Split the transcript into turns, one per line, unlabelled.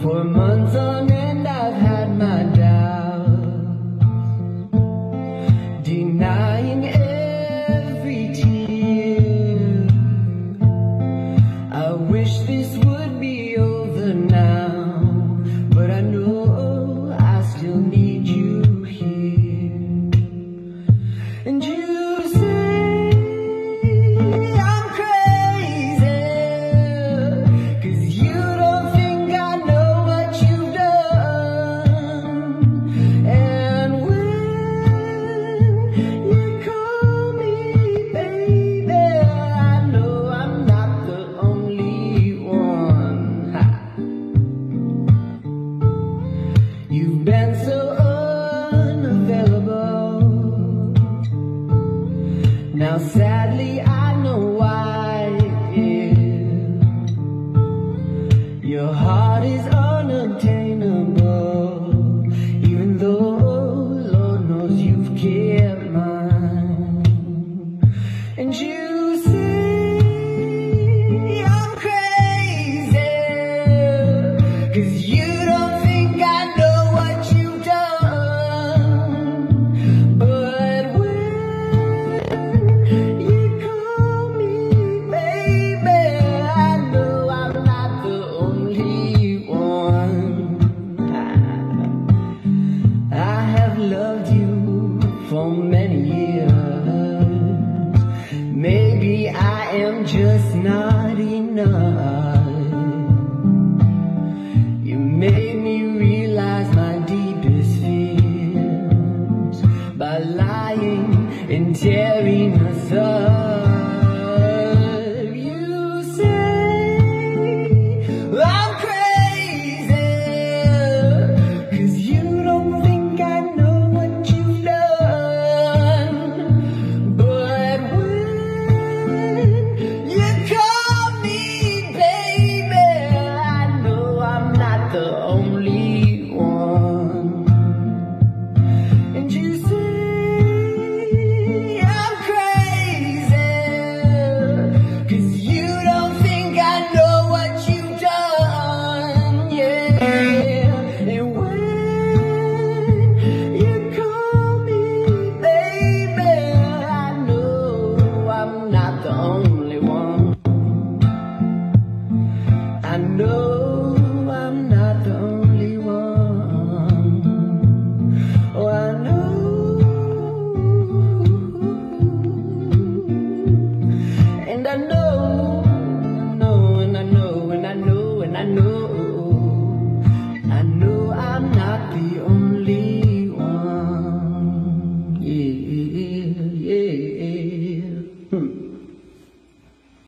For months on end, I've had my doubts, denying every tear. I wish this would be over now, but I know I still need you here. And you Now, sadly, I know why. Yeah. Your heart for many years. Maybe I am just not enough. You made me realize my deepest fears by lying and tearing